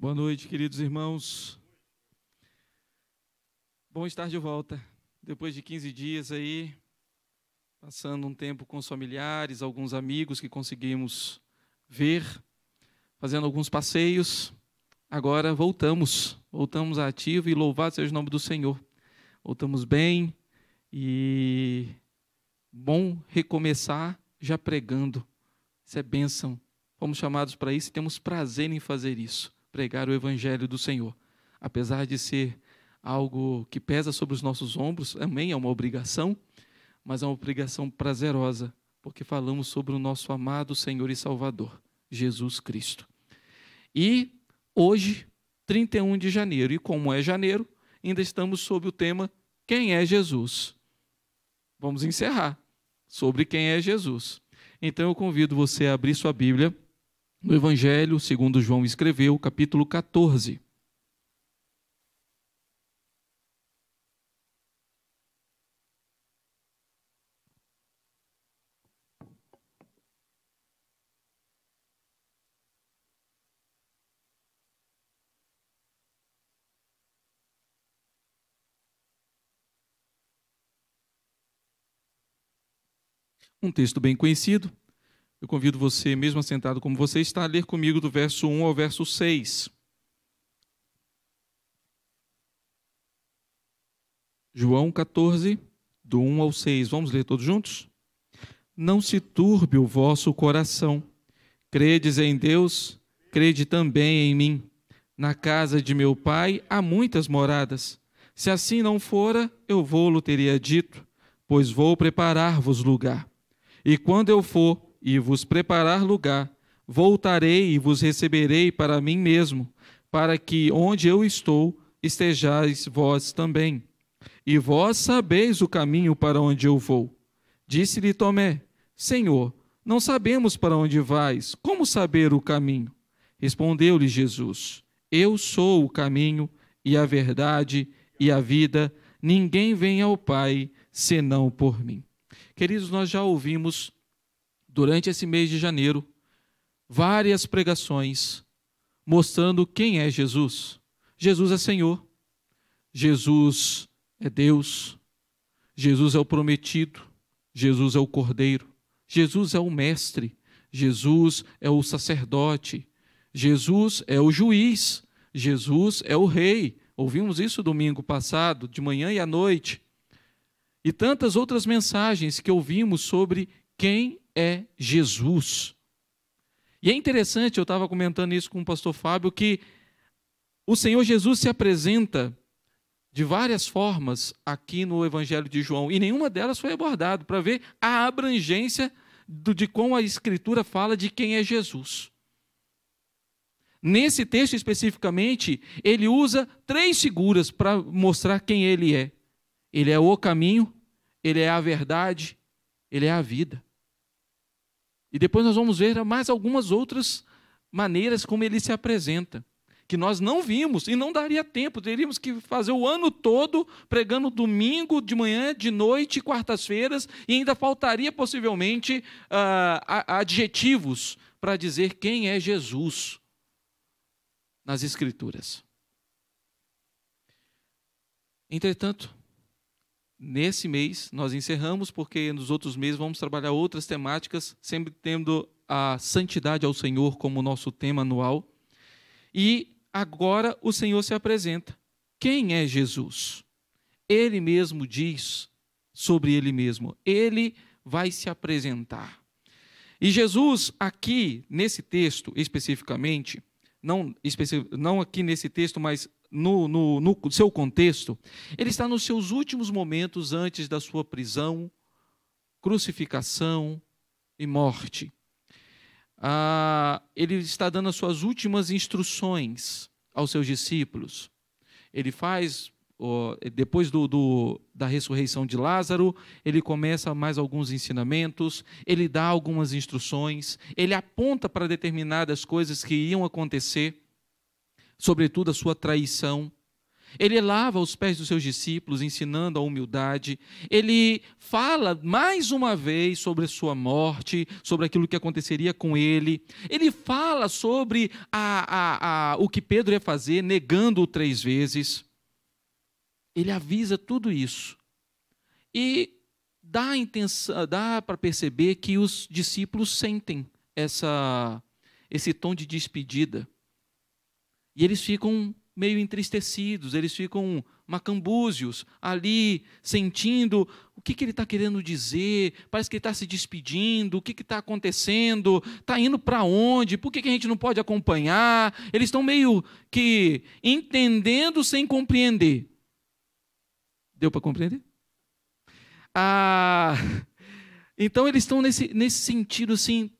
Boa noite, queridos irmãos. Bom estar de volta. Depois de 15 dias aí, passando um tempo com os familiares, alguns amigos que conseguimos ver, fazendo alguns passeios. Agora voltamos, voltamos ativo e louvado seja o nome do Senhor. Voltamos bem e bom recomeçar já pregando. Isso é bênção. Fomos chamados para isso e temos prazer em fazer isso pregar o Evangelho do Senhor. Apesar de ser algo que pesa sobre os nossos ombros, também é uma obrigação, mas é uma obrigação prazerosa, porque falamos sobre o nosso amado Senhor e Salvador, Jesus Cristo. E hoje, 31 de janeiro, e como é janeiro, ainda estamos sob o tema Quem é Jesus? Vamos encerrar sobre quem é Jesus. Então eu convido você a abrir sua Bíblia no Evangelho, segundo João escreveu, capítulo 14. Um texto bem conhecido, eu convido você, mesmo assentado como você está, a ler comigo do verso 1 ao verso 6. João 14, do 1 ao 6. Vamos ler todos juntos? Não se turbe o vosso coração. Credes em Deus, crede também em mim. Na casa de meu pai há muitas moradas. Se assim não fora, eu vou-lo teria dito, pois vou preparar-vos lugar. E quando eu for e vos preparar lugar, voltarei e vos receberei para mim mesmo, para que onde eu estou estejais vós também. E vós sabeis o caminho para onde eu vou. Disse-lhe Tomé: Senhor, não sabemos para onde vais, como saber o caminho? Respondeu-lhe Jesus: Eu sou o caminho e a verdade e a vida. Ninguém vem ao Pai senão por mim. Queridos, nós já ouvimos durante esse mês de janeiro, várias pregações mostrando quem é Jesus. Jesus é Senhor, Jesus é Deus, Jesus é o prometido, Jesus é o Cordeiro, Jesus é o Mestre, Jesus é o sacerdote, Jesus é o juiz, Jesus é o Rei. Ouvimos isso domingo passado, de manhã e à noite. E tantas outras mensagens que ouvimos sobre quem é Jesus. E é interessante, eu estava comentando isso com o pastor Fábio, que o Senhor Jesus se apresenta de várias formas aqui no Evangelho de João, e nenhuma delas foi abordada, para ver a abrangência de como a Escritura fala de quem é Jesus. Nesse texto especificamente, ele usa três figuras para mostrar quem ele é. Ele é o caminho, ele é a verdade, ele é a vida. E depois nós vamos ver mais algumas outras maneiras como ele se apresenta, que nós não vimos e não daria tempo, teríamos que fazer o ano todo pregando domingo, de manhã, de noite, quartas-feiras, e ainda faltaria possivelmente uh, adjetivos para dizer quem é Jesus nas Escrituras. Entretanto, Nesse mês nós encerramos, porque nos outros meses vamos trabalhar outras temáticas, sempre tendo a santidade ao Senhor como nosso tema anual. E agora o Senhor se apresenta. Quem é Jesus? Ele mesmo diz sobre ele mesmo. Ele vai se apresentar. E Jesus, aqui nesse texto especificamente, não, não aqui nesse texto, mas no, no, no seu contexto, ele está nos seus últimos momentos antes da sua prisão, crucificação e morte. Ah, ele está dando as suas últimas instruções aos seus discípulos. Ele faz, depois do, do, da ressurreição de Lázaro, ele começa mais alguns ensinamentos, ele dá algumas instruções, ele aponta para determinadas coisas que iam acontecer sobretudo a sua traição. Ele lava os pés dos seus discípulos, ensinando a humildade. Ele fala mais uma vez sobre a sua morte, sobre aquilo que aconteceria com ele. Ele fala sobre a, a, a, o que Pedro ia fazer, negando-o três vezes. Ele avisa tudo isso. E dá, dá para perceber que os discípulos sentem essa, esse tom de despedida. E eles ficam meio entristecidos, eles ficam macambúzios ali, sentindo o que, que ele está querendo dizer, parece que ele está se despedindo, o que está acontecendo, está indo para onde, por que, que a gente não pode acompanhar? Eles estão meio que entendendo sem compreender. Deu para compreender? Ah, então eles estão nesse, nesse sentido assim,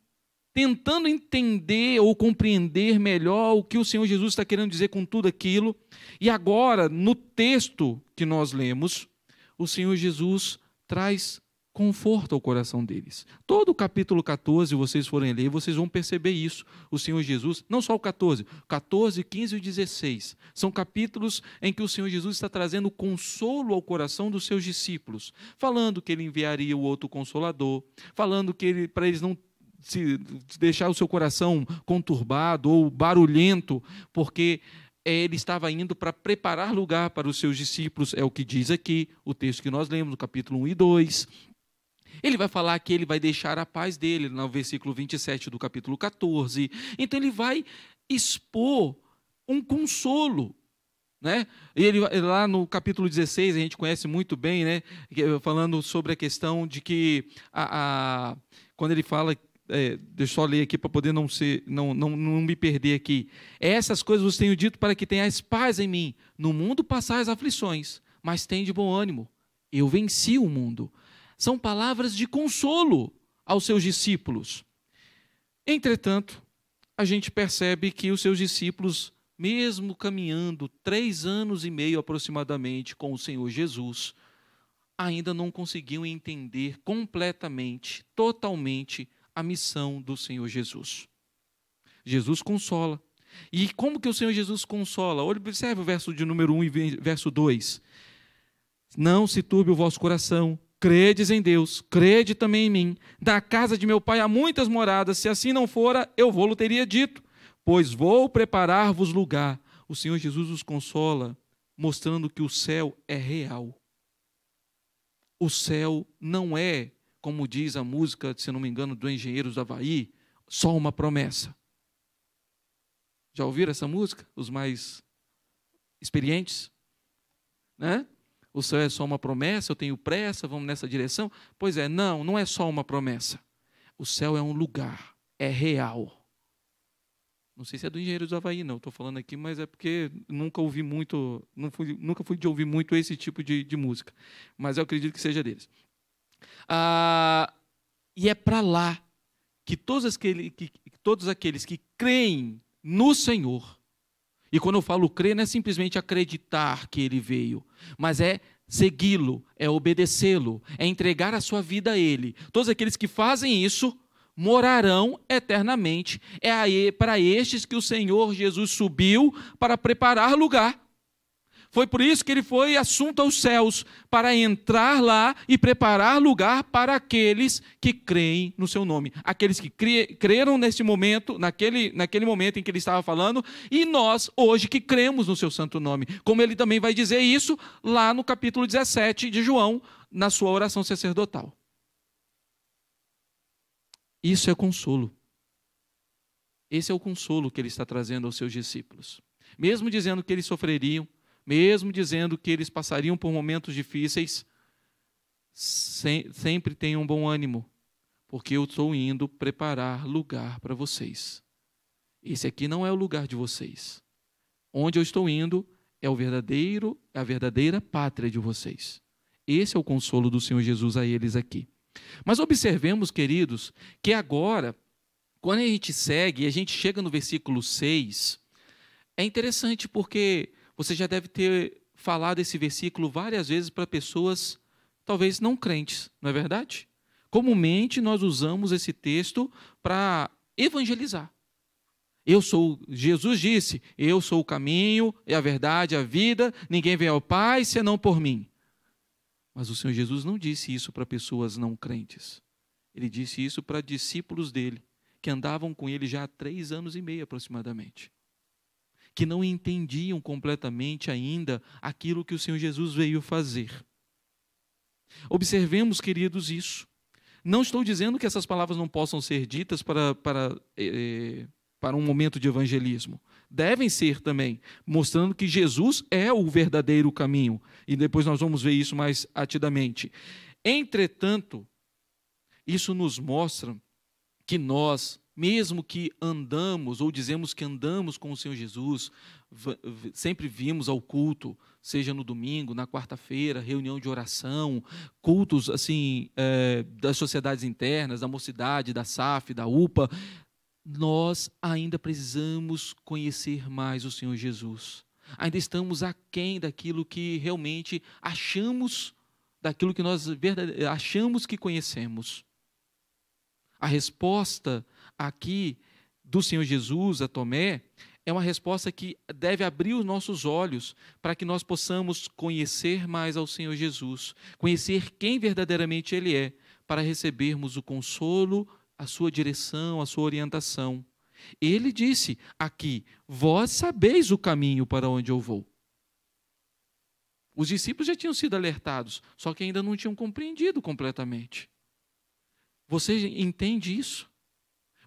tentando entender ou compreender melhor o que o Senhor Jesus está querendo dizer com tudo aquilo. E agora, no texto que nós lemos, o Senhor Jesus traz conforto ao coração deles. Todo o capítulo 14, vocês forem ler, vocês vão perceber isso. O Senhor Jesus, não só o 14, 14, 15 e 16, são capítulos em que o Senhor Jesus está trazendo consolo ao coração dos seus discípulos, falando que ele enviaria o outro consolador, falando que ele para eles não se deixar o seu coração conturbado ou barulhento, porque ele estava indo para preparar lugar para os seus discípulos, é o que diz aqui, o texto que nós lemos, no capítulo 1 e 2. Ele vai falar que ele vai deixar a paz dele, no versículo 27 do capítulo 14. Então ele vai expor um consolo. Né? Ele lá no capítulo 16, a gente conhece muito bem, né? falando sobre a questão de que a, a quando ele fala é, deixa eu só ler aqui para poder não, ser, não, não, não me perder aqui. Essas coisas vos tenho dito para que tenhais paz em mim. No mundo passais aflições, mas tem de bom ânimo. Eu venci o mundo. São palavras de consolo aos seus discípulos. Entretanto, a gente percebe que os seus discípulos, mesmo caminhando três anos e meio aproximadamente com o Senhor Jesus, ainda não conseguiam entender completamente, totalmente, a missão do Senhor Jesus. Jesus consola. E como que o Senhor Jesus consola? Olha, observe o verso de número 1 e verso 2. Não se turbe o vosso coração, credes em Deus, crede também em mim. Da casa de meu pai há muitas moradas, se assim não fora, eu vou-lo teria dito, pois vou preparar-vos lugar. O Senhor Jesus os consola, mostrando que o céu é real. O céu não é como diz a música, se não me engano, do Engenheiros do Havaí, só uma promessa. Já ouviram essa música? Os mais experientes? Né? O céu é só uma promessa, eu tenho pressa, vamos nessa direção? Pois é, não, não é só uma promessa. O céu é um lugar, é real. Não sei se é do Engenheiro do Havaí, não. Estou falando aqui, mas é porque nunca ouvi muito, fui, nunca fui de ouvir muito esse tipo de, de música. Mas eu acredito que seja deles. Ah, e é para lá que todos, aqueles, que todos aqueles que creem no Senhor, e quando eu falo crer, não é simplesmente acreditar que ele veio, mas é segui-lo, é obedecê-lo, é entregar a sua vida a ele. Todos aqueles que fazem isso morarão eternamente. É para estes que o Senhor Jesus subiu para preparar lugar. Foi por isso que ele foi assunto aos céus, para entrar lá e preparar lugar para aqueles que creem no seu nome. Aqueles que creram nesse momento, naquele, naquele momento em que ele estava falando, e nós, hoje, que cremos no seu santo nome. Como ele também vai dizer isso lá no capítulo 17 de João, na sua oração sacerdotal. Isso é consolo. Esse é o consolo que ele está trazendo aos seus discípulos. Mesmo dizendo que eles sofreriam, mesmo dizendo que eles passariam por momentos difíceis, sempre tenham bom ânimo, porque eu estou indo preparar lugar para vocês. Esse aqui não é o lugar de vocês. Onde eu estou indo é o verdadeiro, a verdadeira pátria de vocês. Esse é o consolo do Senhor Jesus a eles aqui. Mas observemos, queridos, que agora, quando a gente segue e a gente chega no versículo 6, é interessante porque você já deve ter falado esse versículo várias vezes para pessoas talvez não crentes, não é verdade? Comumente nós usamos esse texto para evangelizar. Eu sou, Jesus disse, eu sou o caminho e a verdade, a vida, ninguém vem ao Pai senão por mim. Mas o Senhor Jesus não disse isso para pessoas não crentes. Ele disse isso para discípulos dele, que andavam com ele já há três anos e meio aproximadamente. Que não entendiam completamente ainda aquilo que o Senhor Jesus veio fazer. Observemos, queridos, isso. Não estou dizendo que essas palavras não possam ser ditas para, para, eh, para um momento de evangelismo. Devem ser também, mostrando que Jesus é o verdadeiro caminho. E depois nós vamos ver isso mais atidamente. Entretanto, isso nos mostra que nós, mesmo que andamos ou dizemos que andamos com o Senhor Jesus, sempre vimos ao culto, seja no domingo, na quarta-feira, reunião de oração, cultos assim é, das sociedades internas, da mocidade, da SAF, da UPA, nós ainda precisamos conhecer mais o Senhor Jesus. Ainda estamos aquém daquilo que realmente achamos, daquilo que nós achamos que conhecemos. A resposta aqui do Senhor Jesus a Tomé é uma resposta que deve abrir os nossos olhos para que nós possamos conhecer mais ao Senhor Jesus, conhecer quem verdadeiramente Ele é, para recebermos o consolo, a sua direção, a sua orientação. Ele disse aqui: Vós sabeis o caminho para onde eu vou. Os discípulos já tinham sido alertados, só que ainda não tinham compreendido completamente. Você entende isso?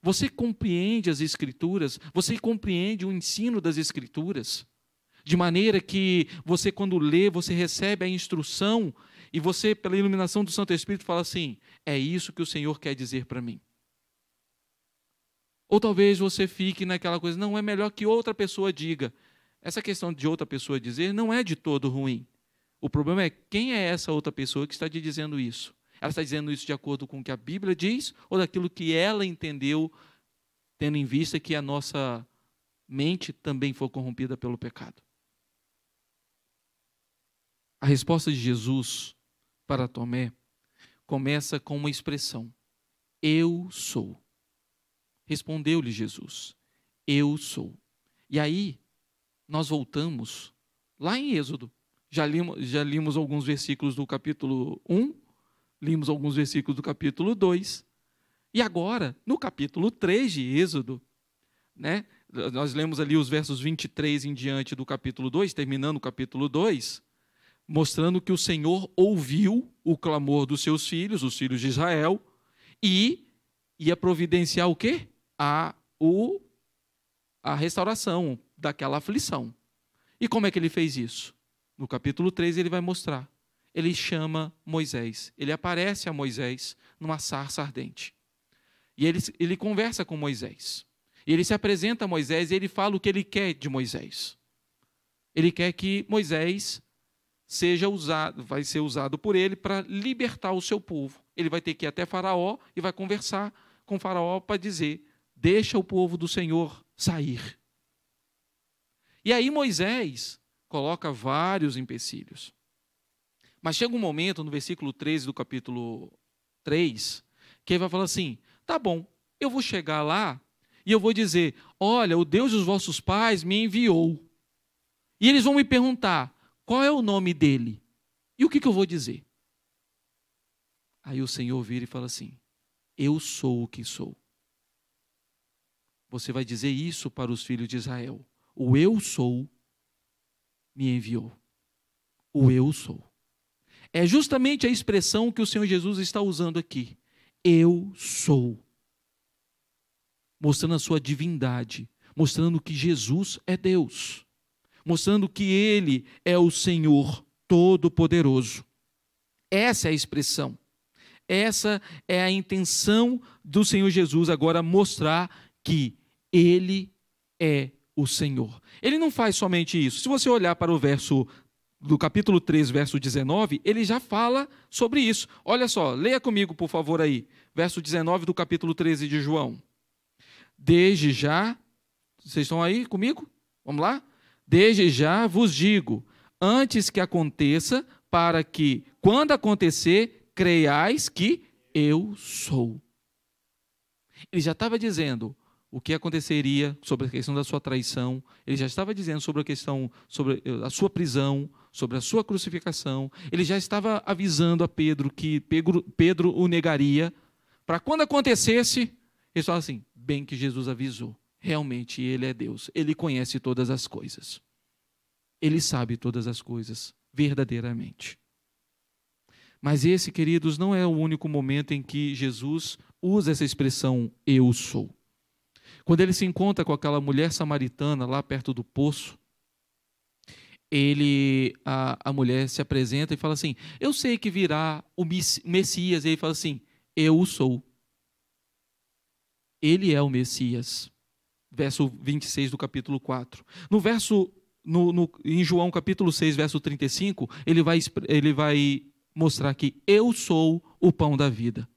Você compreende as Escrituras? Você compreende o ensino das Escrituras? De maneira que você, quando lê, você recebe a instrução e você, pela iluminação do Santo Espírito, fala assim: é isso que o Senhor quer dizer para mim. Ou talvez você fique naquela coisa, não é melhor que outra pessoa diga. Essa questão de outra pessoa dizer não é de todo ruim. O problema é quem é essa outra pessoa que está te dizendo isso. Ela está dizendo isso de acordo com o que a Bíblia diz ou daquilo que ela entendeu, tendo em vista que a nossa mente também foi corrompida pelo pecado? A resposta de Jesus para Tomé começa com uma expressão: Eu sou. Respondeu-lhe Jesus: Eu sou. E aí, nós voltamos lá em Êxodo. Já limos, já limos alguns versículos do capítulo 1 limos alguns versículos do capítulo 2. E agora, no capítulo 3 de Êxodo, né, nós lemos ali os versos 23 em diante do capítulo 2, terminando o capítulo 2, mostrando que o Senhor ouviu o clamor dos seus filhos, os filhos de Israel, e ia providenciar o quê? A, o, a restauração daquela aflição. E como é que ele fez isso? No capítulo 3 ele vai mostrar ele chama Moisés. Ele aparece a Moisés numa sarça ardente. E ele, ele conversa com Moisés. E ele se apresenta a Moisés e ele fala o que ele quer de Moisés. Ele quer que Moisés seja usado, vai ser usado por ele para libertar o seu povo. Ele vai ter que ir até Faraó e vai conversar com Faraó para dizer: deixa o povo do Senhor sair. E aí Moisés coloca vários empecilhos. Mas chega um momento, no versículo 13 do capítulo 3, que ele vai falar assim: tá bom, eu vou chegar lá e eu vou dizer: olha, o Deus dos vossos pais me enviou. E eles vão me perguntar: qual é o nome dele? E o que, que eu vou dizer? Aí o Senhor vira e fala assim: Eu sou o que sou. Você vai dizer isso para os filhos de Israel: O eu sou me enviou. O eu sou. É justamente a expressão que o Senhor Jesus está usando aqui. Eu sou. Mostrando a sua divindade, mostrando que Jesus é Deus, mostrando que Ele é o Senhor Todo-Poderoso. Essa é a expressão. Essa é a intenção do Senhor Jesus agora mostrar que Ele é o Senhor. Ele não faz somente isso. Se você olhar para o verso do capítulo 3, verso 19, ele já fala sobre isso. Olha só, leia comigo, por favor, aí. Verso 19 do capítulo 13 de João. Desde já, vocês estão aí comigo? Vamos lá? Desde já vos digo, antes que aconteça, para que, quando acontecer, creiais que eu sou. Ele já estava dizendo: o que aconteceria sobre a questão da sua traição, ele já estava dizendo sobre a questão sobre a sua prisão, sobre a sua crucificação, ele já estava avisando a Pedro que Pedro, Pedro o negaria, para quando acontecesse, ele fala assim: bem que Jesus avisou, realmente ele é Deus, ele conhece todas as coisas, ele sabe todas as coisas, verdadeiramente. Mas esse, queridos, não é o único momento em que Jesus usa essa expressão eu sou. Quando ele se encontra com aquela mulher samaritana lá perto do poço, ele a, a mulher se apresenta e fala assim: Eu sei que virá o Messias. E ele fala assim: Eu o sou. Ele é o Messias. Verso 26 do capítulo 4. No verso no, no, em João capítulo 6, verso 35, ele vai, ele vai mostrar que eu sou o pão da vida.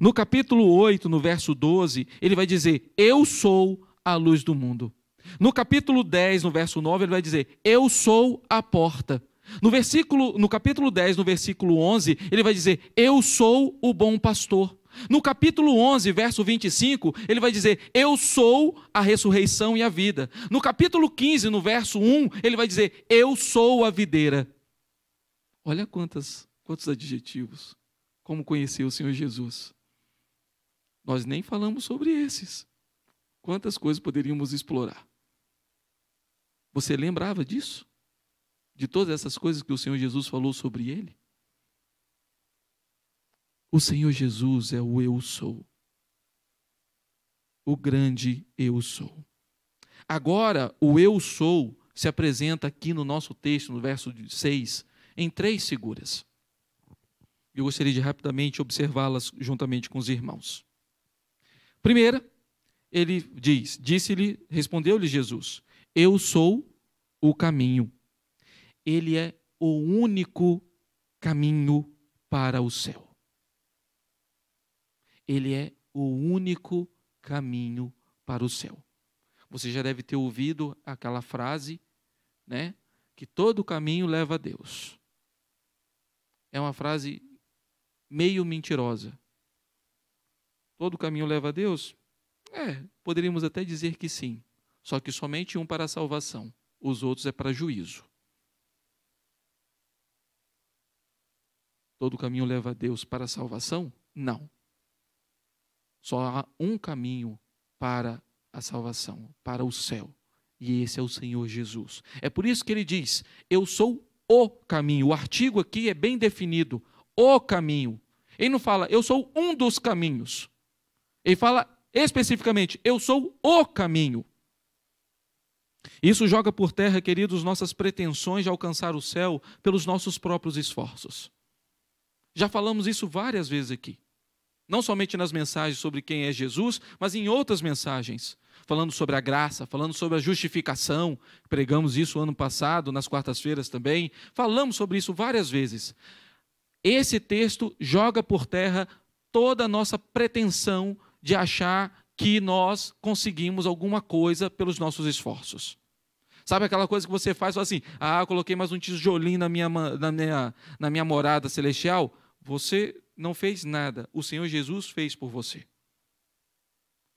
No capítulo 8, no verso 12, ele vai dizer: Eu sou a luz do mundo. No capítulo 10, no verso 9, ele vai dizer: Eu sou a porta. No versículo, no capítulo 10, no versículo 11, ele vai dizer: Eu sou o bom pastor. No capítulo 11, verso 25, ele vai dizer: Eu sou a ressurreição e a vida. No capítulo 15, no verso 1, ele vai dizer: Eu sou a videira. Olha quantas, quantos adjetivos. Como conhecer o Senhor Jesus. Nós nem falamos sobre esses. Quantas coisas poderíamos explorar? Você lembrava disso? De todas essas coisas que o Senhor Jesus falou sobre ele? O Senhor Jesus é o eu sou. O grande eu sou. Agora, o eu sou se apresenta aqui no nosso texto, no verso 6, em três figuras. Eu gostaria de rapidamente observá-las juntamente com os irmãos. Primeira, ele diz: Disse-lhe, respondeu-lhe Jesus: Eu sou o caminho. Ele é o único caminho para o céu. Ele é o único caminho para o céu. Você já deve ter ouvido aquela frase, né? Que todo caminho leva a Deus. É uma frase meio mentirosa, Todo caminho leva a Deus? É, poderíamos até dizer que sim. Só que somente um para a salvação, os outros é para juízo. Todo caminho leva a Deus para a salvação? Não. Só há um caminho para a salvação, para o céu. E esse é o Senhor Jesus. É por isso que ele diz: Eu sou o caminho. O artigo aqui é bem definido: o caminho. Ele não fala, eu sou um dos caminhos. Ele fala especificamente: Eu sou o caminho. Isso joga por terra, queridos, nossas pretensões de alcançar o céu pelos nossos próprios esforços. Já falamos isso várias vezes aqui. Não somente nas mensagens sobre quem é Jesus, mas em outras mensagens, falando sobre a graça, falando sobre a justificação. Pregamos isso ano passado, nas quartas-feiras também. Falamos sobre isso várias vezes. Esse texto joga por terra toda a nossa pretensão de achar que nós conseguimos alguma coisa pelos nossos esforços. Sabe aquela coisa que você faz, assim, ah, coloquei mais um tijolinho na minha, na, minha, na minha morada celestial. Você não fez nada, o Senhor Jesus fez por você.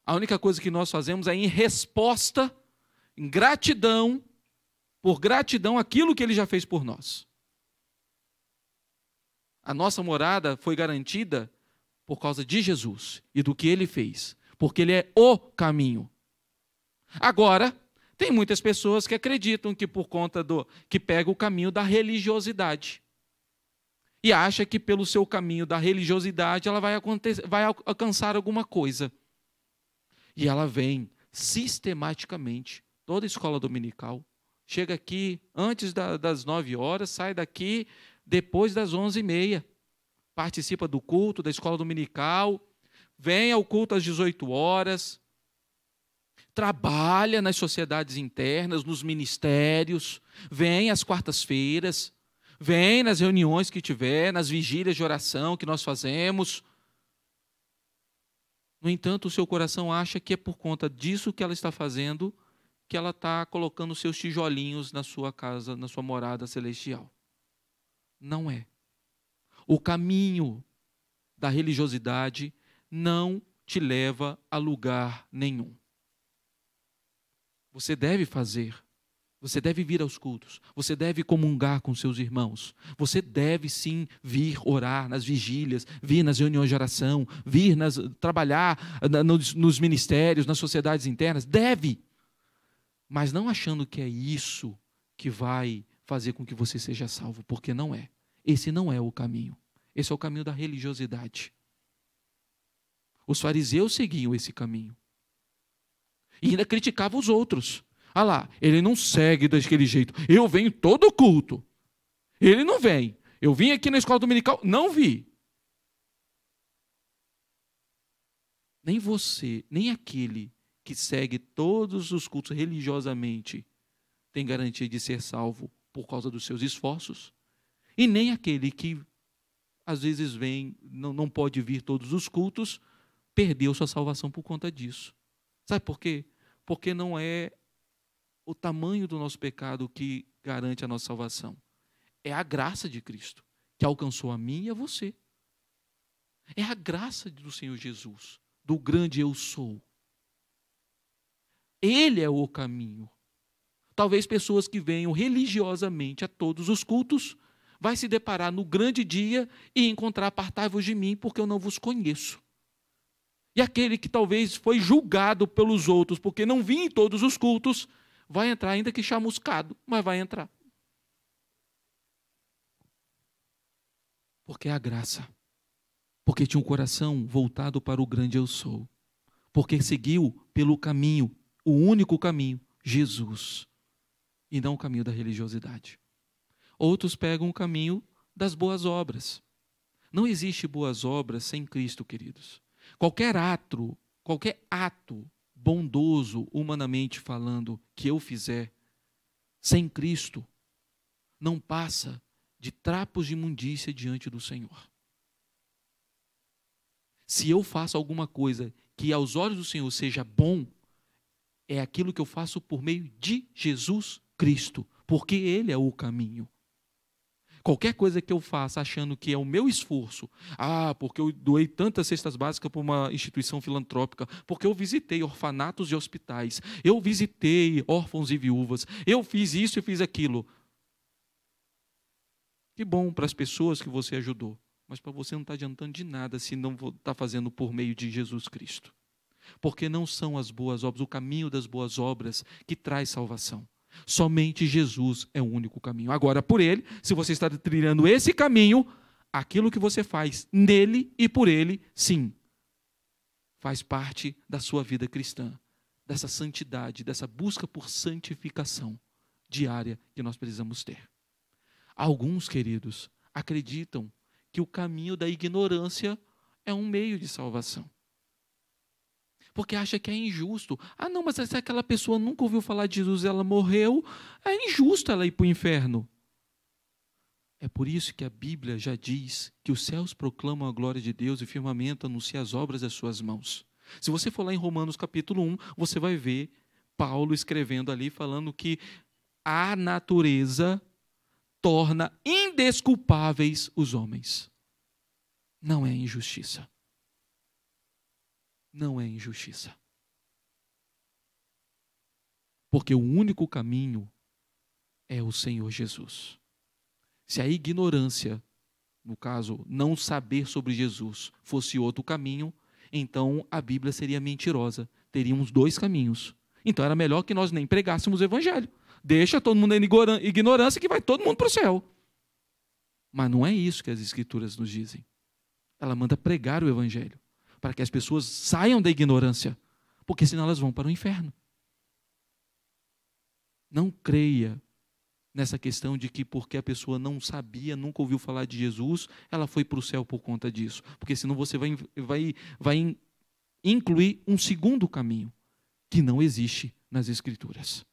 A única coisa que nós fazemos é em resposta, em gratidão, por gratidão aquilo que Ele já fez por nós. A nossa morada foi garantida por causa de Jesus e do que ele fez, porque ele é o caminho. Agora, tem muitas pessoas que acreditam que por conta do que pega o caminho da religiosidade e acha que pelo seu caminho da religiosidade ela vai, vai alcançar alguma coisa. E ela vem sistematicamente, toda escola dominical, chega aqui antes da, das nove horas, sai daqui depois das onze e meia participa do culto, da escola dominical, vem ao culto às 18 horas, trabalha nas sociedades internas, nos ministérios, vem às quartas-feiras, vem nas reuniões que tiver, nas vigílias de oração que nós fazemos. No entanto, o seu coração acha que é por conta disso que ela está fazendo que ela está colocando seus tijolinhos na sua casa, na sua morada celestial. Não é. O caminho da religiosidade não te leva a lugar nenhum. Você deve fazer. Você deve vir aos cultos. Você deve comungar com seus irmãos. Você deve sim vir orar nas vigílias, vir nas reuniões de oração, vir nas, trabalhar nos, nos ministérios, nas sociedades internas. Deve. Mas não achando que é isso que vai fazer com que você seja salvo, porque não é. Esse não é o caminho. Esse é o caminho da religiosidade. Os fariseus seguiam esse caminho. E ainda criticavam os outros. Ah lá, ele não segue daquele jeito. Eu venho todo culto. Ele não vem. Eu vim aqui na escola dominical, não vi. Nem você, nem aquele que segue todos os cultos religiosamente tem garantia de ser salvo por causa dos seus esforços. E nem aquele que às vezes vem, não, não pode vir todos os cultos, perdeu sua salvação por conta disso. Sabe por quê? Porque não é o tamanho do nosso pecado que garante a nossa salvação. É a graça de Cristo que alcançou a mim e a você. É a graça do Senhor Jesus, do grande eu sou. Ele é o caminho. Talvez pessoas que venham religiosamente a todos os cultos vai se deparar no grande dia e encontrar apartai-vos de mim, porque eu não vos conheço. E aquele que talvez foi julgado pelos outros porque não vinha em todos os cultos, Vai entrar, ainda que chamuscado, mas vai entrar. Porque é a graça. Porque tinha um coração voltado para o grande eu sou. Porque seguiu pelo caminho, o único caminho, Jesus. E não o caminho da religiosidade. Outros pegam o caminho das boas obras. Não existe boas obras sem Cristo, queridos. Qualquer ato, qualquer ato bondoso, humanamente falando, que eu fizer, sem Cristo, não passa de trapos de imundícia diante do Senhor. Se eu faço alguma coisa que aos olhos do Senhor seja bom, é aquilo que eu faço por meio de Jesus Cristo, porque Ele é o caminho. Qualquer coisa que eu faça achando que é o meu esforço, ah, porque eu doei tantas cestas básicas para uma instituição filantrópica, porque eu visitei orfanatos e hospitais, eu visitei órfãos e viúvas, eu fiz isso e fiz aquilo. Que bom para as pessoas que você ajudou, mas para você não está adiantando de nada se não está fazendo por meio de Jesus Cristo. Porque não são as boas obras, o caminho das boas obras que traz salvação. Somente Jesus é o único caminho. Agora, por ele, se você está trilhando esse caminho, aquilo que você faz nele e por ele, sim, faz parte da sua vida cristã, dessa santidade, dessa busca por santificação diária que nós precisamos ter. Alguns, queridos, acreditam que o caminho da ignorância é um meio de salvação porque acha que é injusto. Ah, não, mas se aquela pessoa nunca ouviu falar de Jesus, ela morreu, é injusto ela ir para o inferno. É por isso que a Bíblia já diz que os céus proclamam a glória de Deus e o firmamento anuncia as obras das suas mãos. Se você for lá em Romanos capítulo 1, você vai ver Paulo escrevendo ali, falando que a natureza torna indesculpáveis os homens. Não é injustiça não é injustiça. Porque o único caminho é o Senhor Jesus. Se a ignorância, no caso, não saber sobre Jesus, fosse outro caminho, então a Bíblia seria mentirosa. Teríamos dois caminhos. Então era melhor que nós nem pregássemos o Evangelho. Deixa todo mundo em ignorância que vai todo mundo para o céu. Mas não é isso que as Escrituras nos dizem. Ela manda pregar o Evangelho para que as pessoas saiam da ignorância, porque senão elas vão para o inferno. Não creia nessa questão de que porque a pessoa não sabia, nunca ouviu falar de Jesus, ela foi para o céu por conta disso. Porque senão você vai, vai, vai incluir um segundo caminho que não existe nas Escrituras.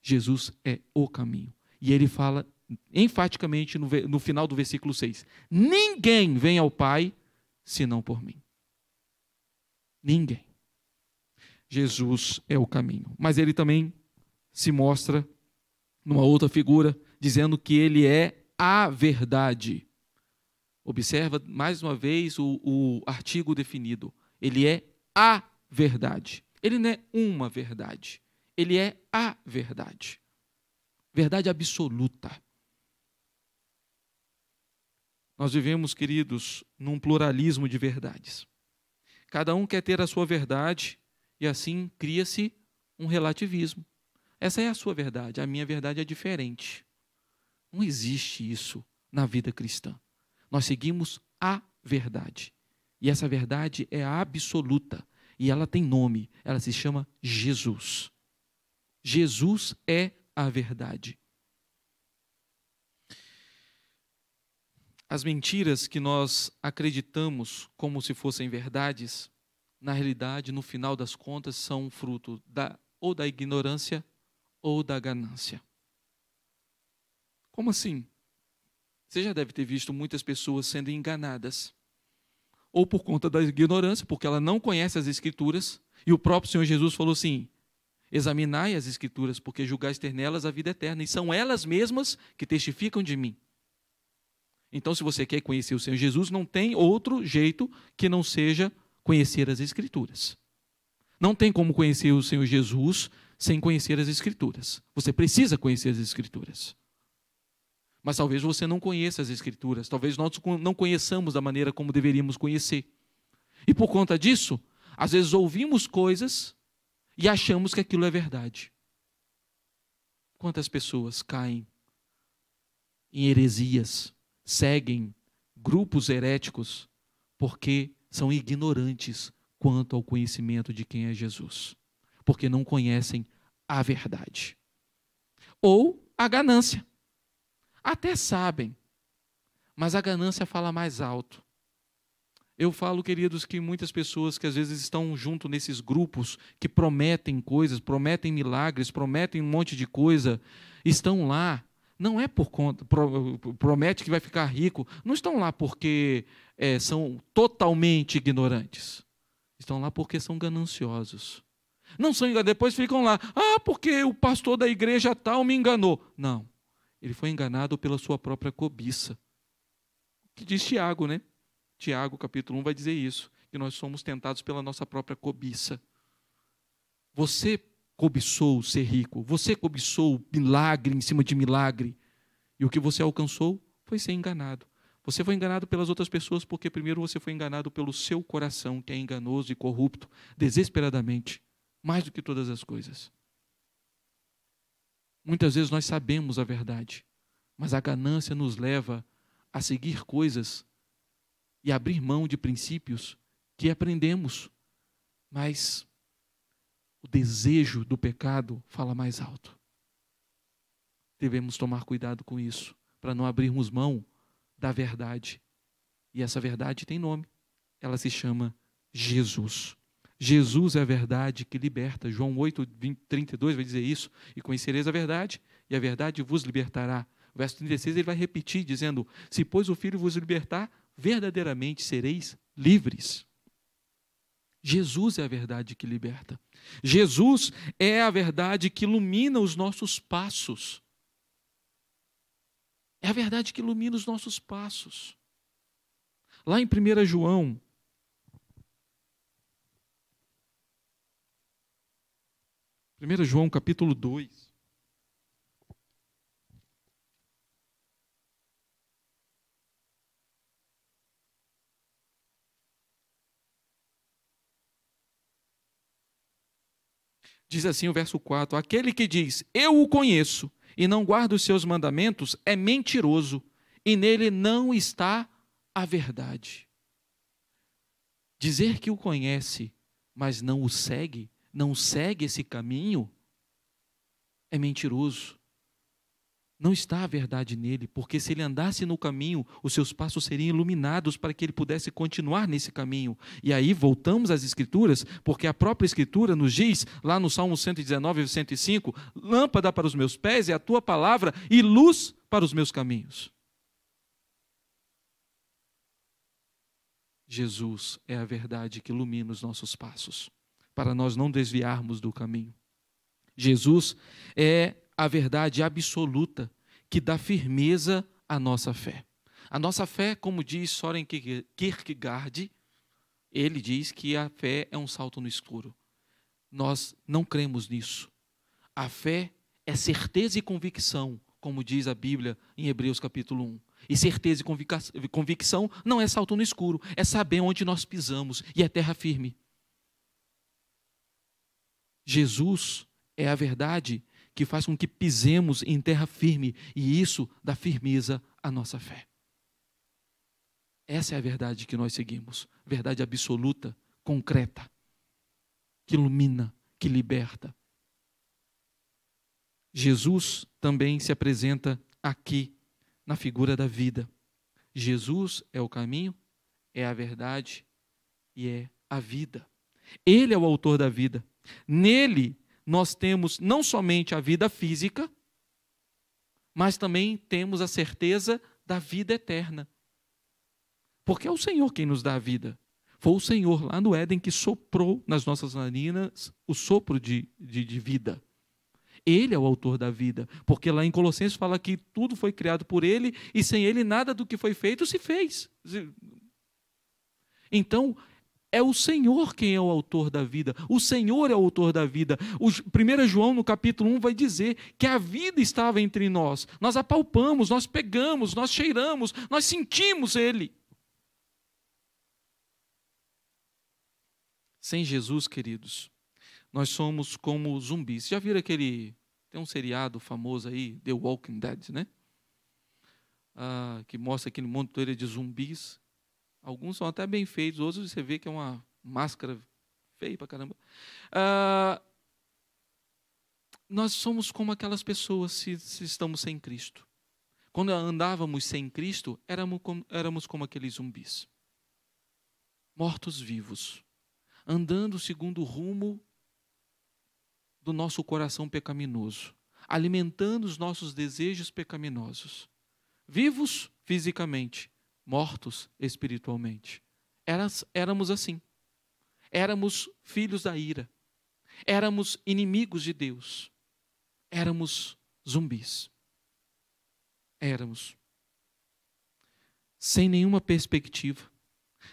Jesus é o caminho. E ele fala enfaticamente no, no final do versículo 6: Ninguém vem ao Pai senão por mim. Ninguém. Jesus é o caminho. Mas ele também se mostra numa outra figura, dizendo que ele é a verdade. Observa mais uma vez o, o artigo definido. Ele é a verdade. Ele não é uma verdade. ele é a verdade. Verdade absoluta. Nós vivemos, queridos, num pluralismo de verdades. Cada um quer ter a sua verdade e assim cria-se um relativismo. Essa é a sua verdade, a minha verdade é diferente. Não existe isso na vida cristã. Nós seguimos a verdade. E essa verdade é absoluta. E ela tem nome. Ela se chama Jesus. Jesus é a verdade. As mentiras que nós acreditamos como se fossem verdades, na realidade, no final das contas, são fruto da, ou da ignorância ou da ganância. Como assim? Você já deve ter visto muitas pessoas sendo enganadas, ou por conta da ignorância, porque ela não conhece as Escrituras, e o próprio Senhor Jesus falou assim: examinai as Escrituras, porque julgais ter nelas a vida eterna, e são elas mesmas que testificam de mim. Então, se você quer conhecer o Senhor Jesus, não tem outro jeito que não seja conhecer as Escrituras. Não tem como conhecer o Senhor Jesus sem conhecer as Escrituras. Você precisa conhecer as Escrituras. Mas talvez você não conheça as Escrituras, talvez nós não conheçamos da maneira como deveríamos conhecer. E por conta disso, às vezes ouvimos coisas e achamos que aquilo é verdade. Quantas pessoas caem em heresias, seguem grupos heréticos, porque são ignorantes quanto ao conhecimento de quem é Jesus porque não conhecem a verdade. Ou a ganância. Até sabem, mas a ganância fala mais alto. Eu falo, queridos, que muitas pessoas que às vezes estão junto nesses grupos que prometem coisas, prometem milagres, prometem um monte de coisa, estão lá, não é por conta, promete que vai ficar rico, não estão lá porque é, são totalmente ignorantes. Estão lá porque são gananciosos. Não são depois ficam lá, ah, porque o pastor da igreja tal me enganou. Não, ele foi enganado pela sua própria cobiça. Que diz Tiago, né? Tiago, capítulo 1, vai dizer isso, que nós somos tentados pela nossa própria cobiça. Você cobiçou ser rico, você cobiçou milagre em cima de milagre, e o que você alcançou foi ser enganado. Você foi enganado pelas outras pessoas porque primeiro você foi enganado pelo seu coração, que é enganoso e corrupto, desesperadamente mais do que todas as coisas. Muitas vezes nós sabemos a verdade, mas a ganância nos leva a seguir coisas e abrir mão de princípios que aprendemos, mas o desejo do pecado fala mais alto. Devemos tomar cuidado com isso, para não abrirmos mão da verdade. E essa verdade tem nome. Ela se chama Jesus. Jesus é a verdade que liberta. João 8, 20, 32 vai dizer isso. E conhecereis a verdade, e a verdade vos libertará. Verso 36 ele vai repetir, dizendo: Se, pois, o Filho vos libertar, verdadeiramente sereis livres. Jesus é a verdade que liberta. Jesus é a verdade que ilumina os nossos passos. É a verdade que ilumina os nossos passos. Lá em 1 João, 1 João capítulo 2. Diz assim o verso 4: Aquele que diz, Eu o conheço, e não guarda os seus mandamentos, é mentiroso, e nele não está a verdade. Dizer que o conhece, mas não o segue, não segue esse caminho, é mentiroso. Não está a verdade nele, porque se ele andasse no caminho, os seus passos seriam iluminados para que ele pudesse continuar nesse caminho. E aí voltamos às Escrituras, porque a própria Escritura nos diz, lá no Salmo 119, 105, lâmpada para os meus pés é a tua palavra e luz para os meus caminhos. Jesus é a verdade que ilumina os nossos passos para nós não desviarmos do caminho. Jesus é a verdade absoluta que dá firmeza à nossa fé. A nossa fé, como diz Soren Kierkegaard, ele diz que a fé é um salto no escuro. Nós não cremos nisso. A fé é certeza e convicção, como diz a Bíblia em Hebreus capítulo 1. E certeza e convicção não é salto no escuro, é saber onde nós pisamos e é terra firme. Jesus é a verdade que faz com que pisemos em terra firme e isso dá firmeza à nossa fé. Essa é a verdade que nós seguimos, verdade absoluta, concreta, que ilumina, que liberta. Jesus também se apresenta aqui na figura da vida. Jesus é o caminho, é a verdade e é a vida. Ele é o autor da vida. Nele nós temos não somente a vida física, mas também temos a certeza da vida eterna. Porque é o Senhor quem nos dá a vida. Foi o Senhor lá no Éden que soprou nas nossas narinas o sopro de, de, de vida. Ele é o autor da vida, porque lá em Colossenses fala que tudo foi criado por ele e sem ele nada do que foi feito se fez. Então, é o Senhor quem é o autor da vida. O Senhor é o autor da vida. O 1 João, no capítulo 1, vai dizer que a vida estava entre nós. Nós apalpamos, nós pegamos, nós cheiramos, nós sentimos Ele. Sem Jesus, queridos, nós somos como zumbis. Já viram aquele. Tem um seriado famoso aí, The Walking Dead, né? Ah, que mostra aquele monte de zumbis Alguns são até bem feitos, outros você vê que é uma máscara feia pra caramba. Ah, nós somos como aquelas pessoas se, se, estamos sem Cristo. Quando andávamos sem Cristo, éramos como, éramos como aqueles zumbis. Mortos-vivos. Andando segundo o rumo do nosso coração pecaminoso. Alimentando os nossos desejos pecaminosos. Vivos fisicamente, mortos espiritualmente. Eras, éramos assim. Éramos filhos da ira. Éramos inimigos de Deus. Éramos zumbis. Éramos. Sem nenhuma perspectiva.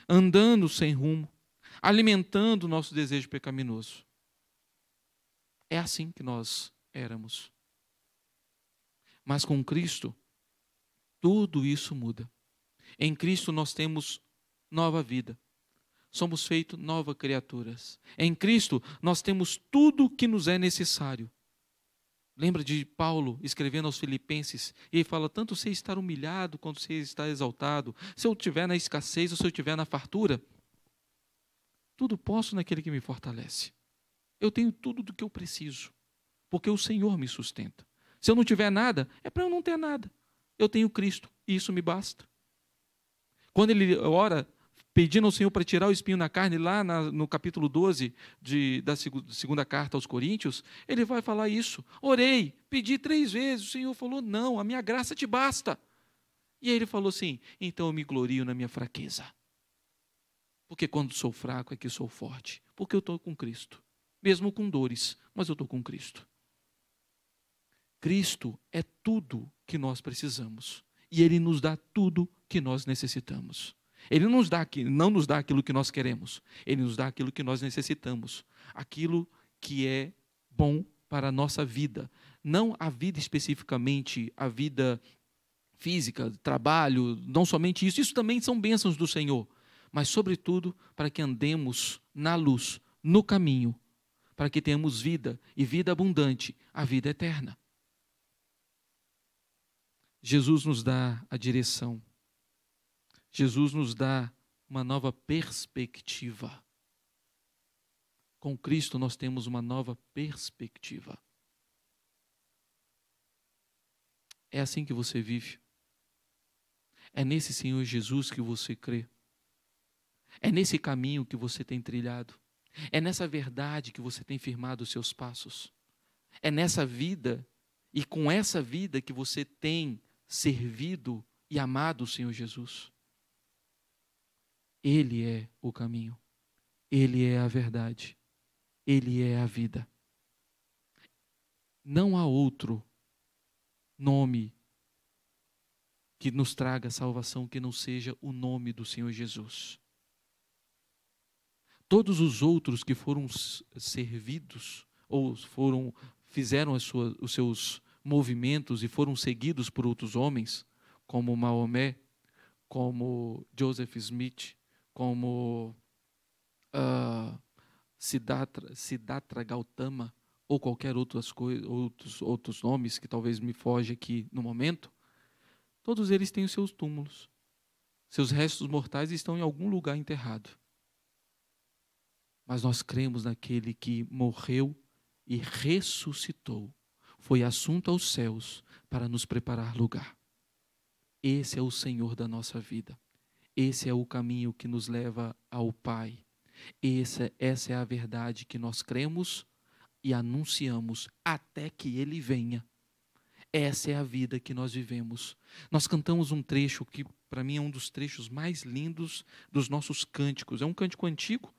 Andando sem rumo. Alimentando o nosso desejo pecaminoso. É assim que nós éramos. Mas com Cristo, tudo isso muda. Em Cristo nós temos nova vida. Somos feitos novas criaturas. Em Cristo nós temos tudo o que nos é necessário. Lembra de Paulo escrevendo aos Filipenses? E ele fala: tanto você estar humilhado quanto você estar exaltado. Se eu estiver na escassez ou se eu estiver na fartura, tudo posso naquele que me fortalece. Eu tenho tudo do que eu preciso, porque o Senhor me sustenta. Se eu não tiver nada, é para eu não ter nada. Eu tenho Cristo e isso me basta. Quando ele ora pedindo ao Senhor para tirar o espinho na carne, lá na, no capítulo 12 de, da segunda carta aos Coríntios, ele vai falar isso. Orei, pedi três vezes, o Senhor falou: Não, a minha graça te basta. E aí ele falou assim: Então eu me glorio na minha fraqueza. Porque quando sou fraco é que sou forte. Porque eu estou com Cristo. Mesmo com dores, mas eu estou com Cristo. Cristo é tudo que nós precisamos e Ele nos dá tudo que nós necessitamos. Ele nos, dá, não nos dá aquilo que nós queremos, Ele nos dá aquilo que nós necessitamos, aquilo que é bom para a nossa vida. Não a vida especificamente, a vida física, trabalho, não somente isso, isso também são bênçãos do Senhor, mas, sobretudo, para que andemos na luz, no caminho, para que tenhamos vida e vida abundante, a vida eterna. Jesus nos dá a direção. Jesus nos dá uma nova perspectiva. Com Cristo nós temos uma nova perspectiva. É assim que você vive. É nesse Senhor Jesus que você crê. É nesse caminho que você tem trilhado. É nessa verdade que você tem firmado os seus passos. É nessa vida e com essa vida que você tem servido e amado o Senhor Jesus. Ele é o caminho, Ele é a verdade, Ele é a vida. Não há outro nome que nos traga salvação que não seja o nome do Senhor Jesus. Todos os outros que foram servidos ou foram fizeram os seus movimentos e foram seguidos por outros homens, como Maomé, como Joseph Smith, como uh, Siddhartha, Siddhartha Gautama, ou qualquer outras outros, outros nomes que talvez me foge aqui no momento, todos eles têm os seus túmulos. Seus restos mortais estão em algum lugar enterrado. Mas nós cremos naquele que morreu e ressuscitou. Foi assunto aos céus para nos preparar lugar. Esse é o Senhor da nossa vida. Esse é o caminho que nos leva ao Pai. Essa, essa é a verdade que nós cremos e anunciamos até que Ele venha. Essa é a vida que nós vivemos. Nós cantamos um trecho que, para mim, é um dos trechos mais lindos dos nossos cânticos. É um cântico antigo,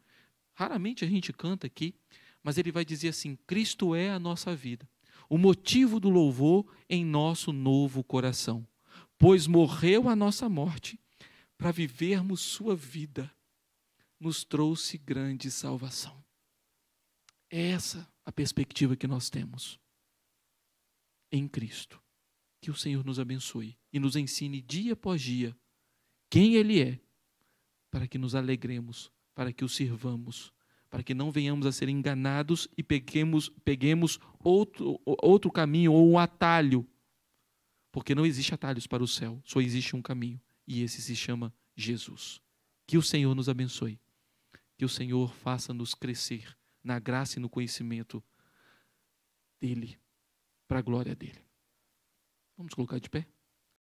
raramente a gente canta aqui, mas ele vai dizer assim: Cristo é a nossa vida, o motivo do louvor em nosso novo coração, pois morreu a nossa morte para vivermos sua vida, nos trouxe grande salvação. É essa a perspectiva que nós temos em Cristo. Que o Senhor nos abençoe e nos ensine dia após dia quem Ele é, para que nos alegremos, para que o sirvamos, para que não venhamos a ser enganados e peguemos, peguemos outro, outro caminho ou um atalho. Porque não existe atalhos para o céu, só existe um caminho, e esse se chama Jesus. Que o Senhor nos abençoe. Que o Senhor faça-nos crescer na graça e no conhecimento dele, para a glória dele. Vamos colocar de pé?